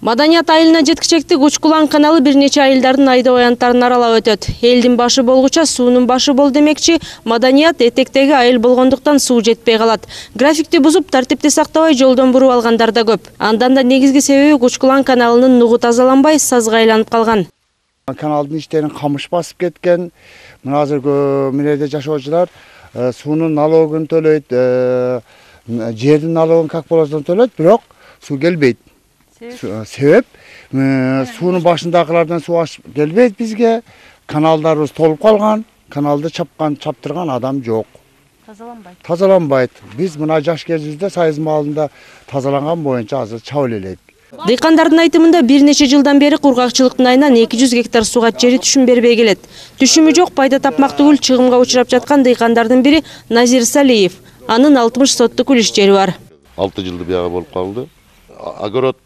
Маданият айылына жеткичектик Учкулан каналы бир нече айылдардын айда оянттарын аралап өтөт. Элдин башы болгуча суунун башы бол демекчи, Маданият этектеги айыл болгондуктан суу жетпей калат. Графикти бузуп, тартипти сактабай жолдон буруп алгандар да көп. Андан да негизги себеби Учкулан каналынын нугу тазаланбай, сазга айланып калган. каналдын ичтерин камыш басып кеткен мына азыр мына жашоочулар суунун налогун төлөйт жердин налогун как положено төлөйт бирок суу келбейт себеп суунун башындагылардан суу ашып келбейт бизге каналдарыбыз толуп калган каналды чапкан чаптырган адам жок Тазаланбайт. тазаланбайт биз мына жаш кезибизде сайыз маалында тазаланган боюнча азыр чабыл элек Дыйкандардын айтымында бир нече жылдан бери кургакчылыктын айынан 200 гектар сууга жери түшүм бербей келет. Түшүмү жок пайда тапмак түгүл чыгымга учурап жаткан дыйкандардын бири Назир Салиев. Анын 60 соттук үлүш жери бар. алты жылды бияга болуп калды А- огород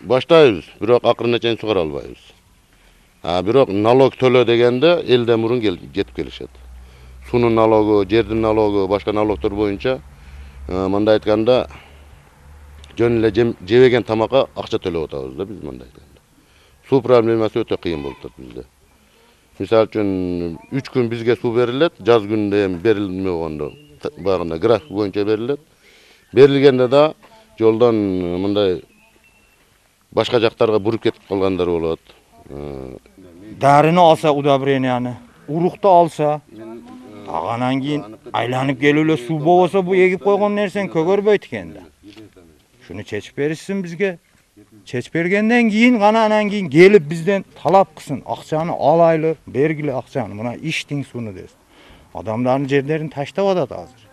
баштайбыз бирок акырына чейин сугара албайбыз бирок налог төлө дегенде элден мурун жетип келишет суунун налогу жердин налогу башка налогдор боюнча мындай айтканда жөн эле жебеген тамакка акча төлөп атабыз да биз мындай айтканда суу проблемасы өтө кыйын болуп атат бизде мисалы үчүн үч күн бизге суу берилет жаз күнүндө эми берилмей болгондо баягындай график боюнча берилет берилгенде да жолдон мындай башка жактарга буруп кетип калгандар болот Э, дарыны алса удобренияны урукту алса так анан кийин айланып келип эле суу болбосо бу эгип койгон нерсени көгөрбөйт экен да шуну чечип беришсин бизге чечип бергенден кийин гана анан кийин келип бизден талап кылсын акчаны алайлы бергиле акчаны мына ичтиң сууну десин адамдардын жерлерин таштап атат азыр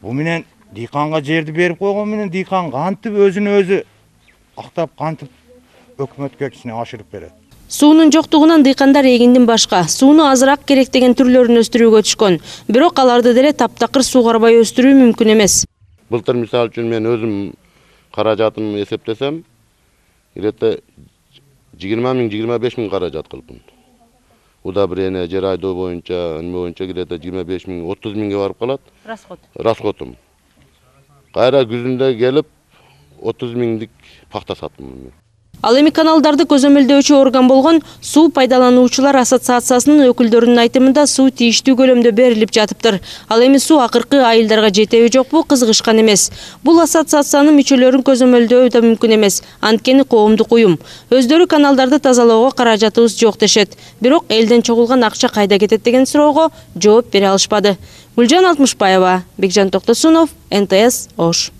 бу менен дыйканга жерди берип койгон менен дыйкан кантип өзүн өзү актап кантип өкмөткө кичине ашырып берет Суунун жоктугунан дыйкандар эгиндин башка сууну азыраак керек деген түрлөрүн өстүрүүгө түшкөн. Бирок аларды деле таптакыр суугарбай өстүрүү мүмкүн эмес. былтыр мисалы үчүн мен өзүм каражатымды эсептесем где то жыйырма миң жыйырма беш миң каражат кылыпмын удобрение жер айдоо боюнча эме боюнча где то жыйырма беш миң отуз миңге барып калат Расход. расходум кайра күзүндө келип отуз миңдик пахта саттым Ал эми каналдарды көзөмөлдөөчү орган болгон Суу пайдалануучулар ассоциациясынын өкүлдөрүнүн айтымында суу тийиштүү көлөмдө берилип жатыптыр. Ал эми суу акыркы айылдарга жетеби жокпу кызыгышкан эмес. Бул ассоциациянын мүчөлөрүн көзөмөлдөө да мүмкүн эмес. Анткени коомдук уюм. Өздөрү каналдарды тазалоого каражатыбыз жок дешет. Бирок элден чогулган акча кайда кетет деген суроого жооп бере алышпады. Гүлжан Алтмышбаева, Бекжан Токтосунов, НТС, Ош.